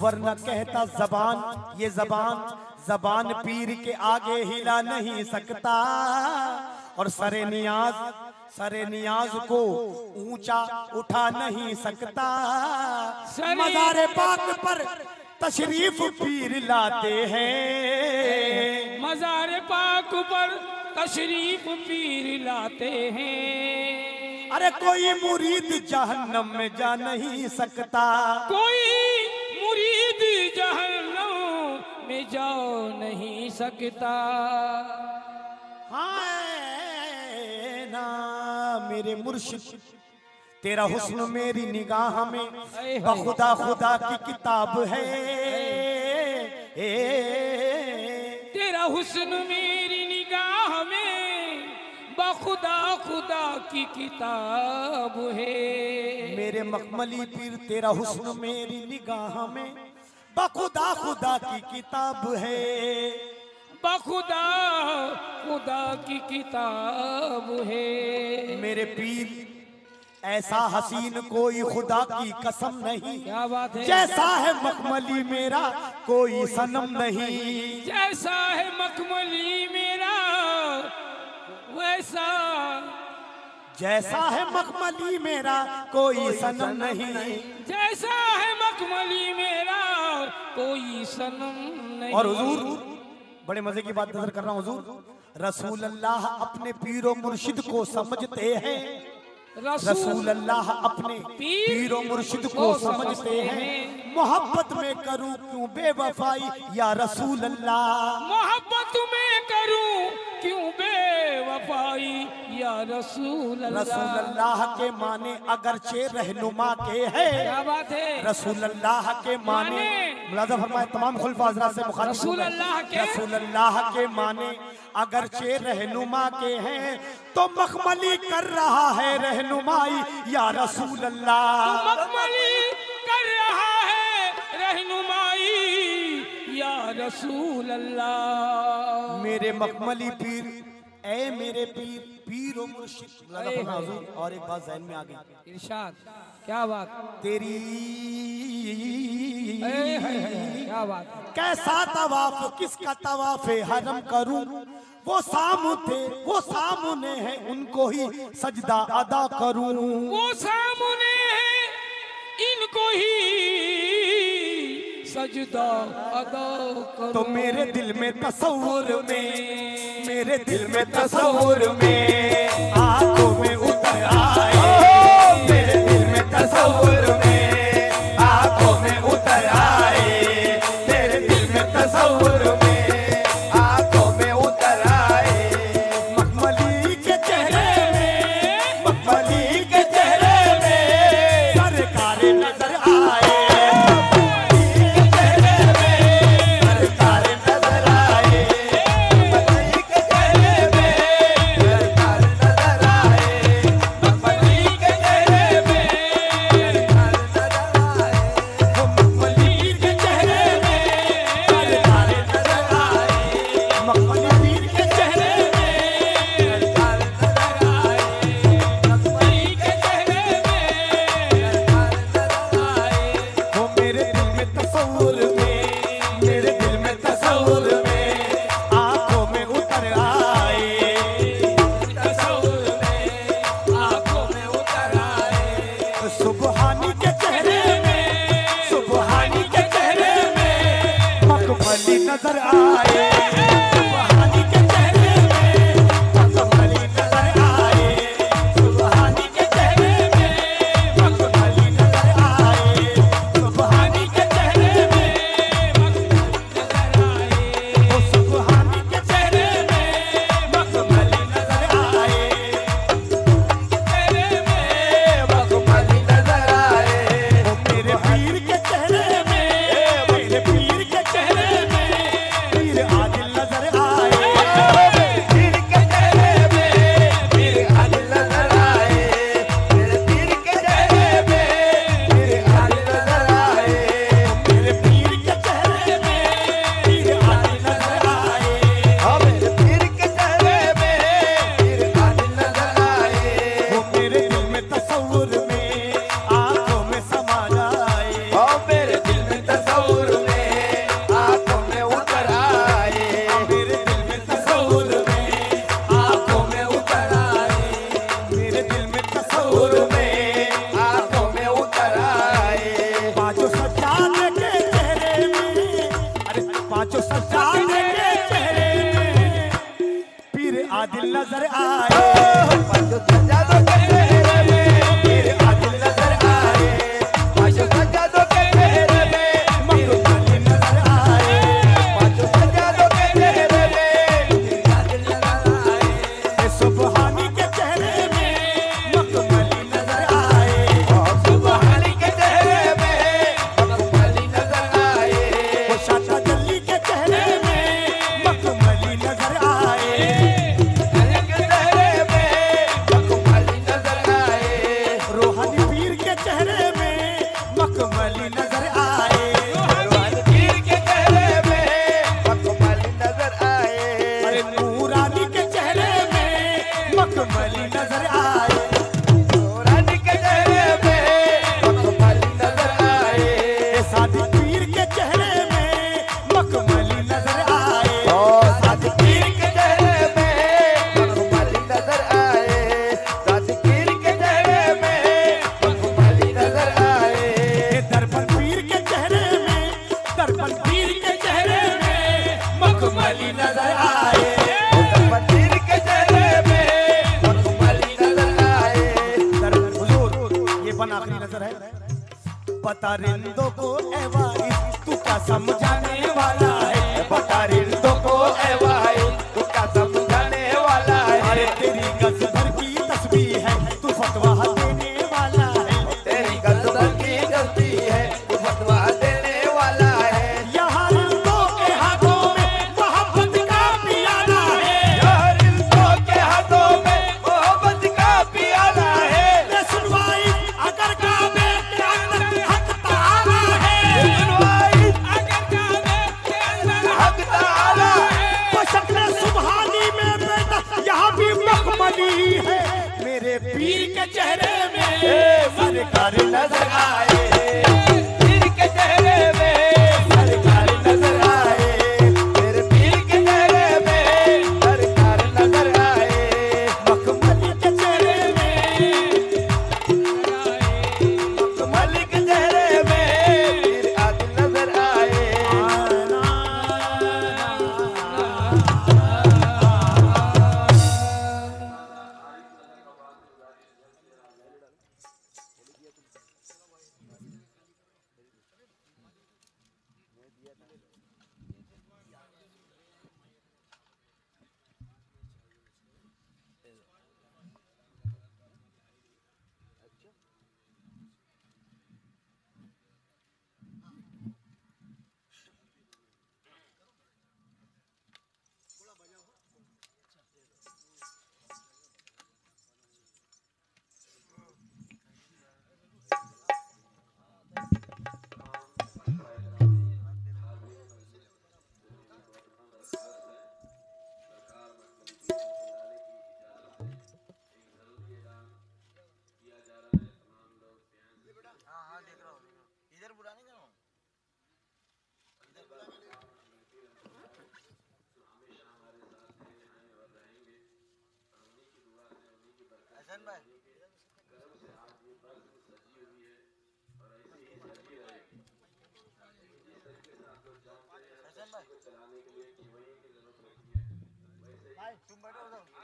ورنہ کہتا زبان یہ زبان زبان پیر کے آگے ہلا نہیں سکتا۔ اور سر نیاز سر نیاز کو اونچا اٹھا نہیں سکتا۔ مزار پاک پر تشریف پیر لاتے ہیں۔ مزار پاک پر تشریف پیر لاتے ہیں۔ ارے کوئی مرید جہنم میں جا نہیں سکتا۔ کوئی میں جا نہیں سکتا۔ ہائے نا میرے مرشد تیرا حسن میری نگاہ میں بخدا خدا کی کتاب ہے۔ تیرا حسن میری نگاہ میں بخدا خدا کی کتاب ہے۔ میرے مخملی پیر تیرا حسن میری نگاہ میں بخدا خدا کی کتاب ہے۔ بخدا خدا کی کتاب ہے۔ میرے پیر ایسا حسین کوئی خدا کی قسم نہیں۔ کیا بات ہے؟ جیسا ہے مخملی میرا کوئی سنم نہیں۔ جیسا ہے مکملی میرا ویسا۔ جیسا ہے مخملی میرا کوئی سنم نہیں۔ جیسا ہے مکملی میرا کوئی سنم نہیں اور حضور بڑے مزے کی بات نظر کر رہا ہوں حضور رسول اللہ اپنے پیر و مرشد کو سمجھتے ہیں۔ رسول اللہ اپنے پیر و مرشد کو سمجھتے ہیں۔ محبت میں کروں کیوں بے وفائی؟ یا رسول اللہ۔ محبت میں کروں کیوں بے وفائی؟ یا رسول رسول اللہ اللہ کے معنی اگرچہ رہنما کے ہے؟ رسول اللہ کے معنی ملازہ فرمائے تمام خلفاء حضرات سے مخاطب رسول۔ اللہ کے رسول اللہ کے معنی اگرچہ رہنما کے ہیں تو مخملی کر رہا ہے رہنمائی یا رسول اللہ مکملی کر رہا ہے رہنمائی یا رسول اللہ میرے مخملی پیر اے میرے پیر پیر و مرشد۔ حضور اور ایک بات ذہن میں آ گئی ارشاد کیا بات تیری ہے کیسا طواف کس کا طواف حرم کروں۔ وہ سامنے وہ سامنے ہیں ان کو ہی سجدہ ادا کروں۔ وہ سامنے ہے ان کو ہی سجدہ ادا کرو تو میرے دل میں تصور میں میرے دل میں تصور میں آنکھوں میں اتر آئے۔ نظر پانچوں سجاد کے چہرے پیر عادل نظر آئے Samuja. علی ہے میرے پیر کے چہرے میں۔ سرکار نظر آئے۔ ভাই তুমি বাইরে যাও